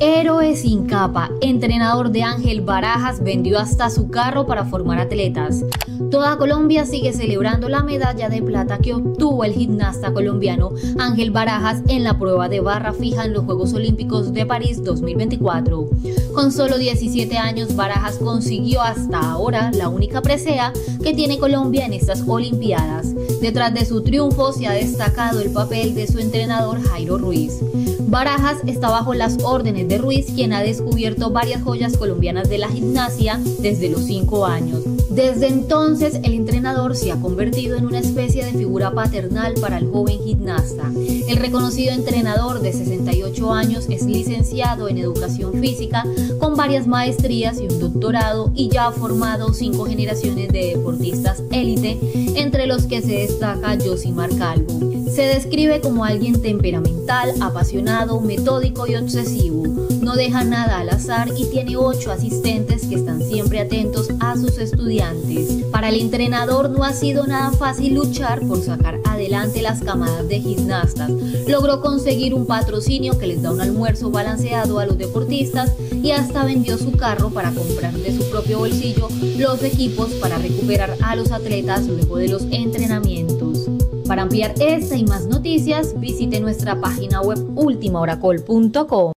Héroe sin capa, entrenador de Ángel Barajas vendió hasta su carro para formar atletas. Toda Colombia sigue celebrando la medalla de plata que obtuvo el gimnasta colombiano Ángel Barajas en la prueba de barra fija en los Juegos Olímpicos de París 2024. Con solo 17 años, Barajas consiguió hasta ahora la única presea que tiene Colombia en estas Olimpiadas. Detrás de su triunfo se ha destacado el papel de su entrenador Jairo Ruiz. Barajas está bajo las órdenes de Ruiz, quien ha descubierto varias joyas colombianas de la gimnasia desde los 5 años. Desde entonces, el entrenador se ha convertido en una especie de figura paternal para el joven gimnasta. El reconocido entrenador de 68 años es licenciado en educación física con varias maestrías y un doctorado y ya ha formado cinco generaciones de deportistas élite, entre los que se destaca Josimar Calvo. Se describe como alguien temperamental, apasionado, metódico y obsesivo. No deja nada al azar y tiene ocho asistentes que están siempre atentos a sus estudiantes. Para el entrenador no ha sido nada fácil luchar por sacar adelante las camadas de gimnastas. Logró conseguir un patrocinio que les da un almuerzo balanceado a los deportistas y hasta vendió su carro para comprar de su propio bolsillo los equipos para recuperar a los atletas luego de los entrenamientos. Para ampliar esta y más noticias, visite nuestra página web ultimaoracol.com.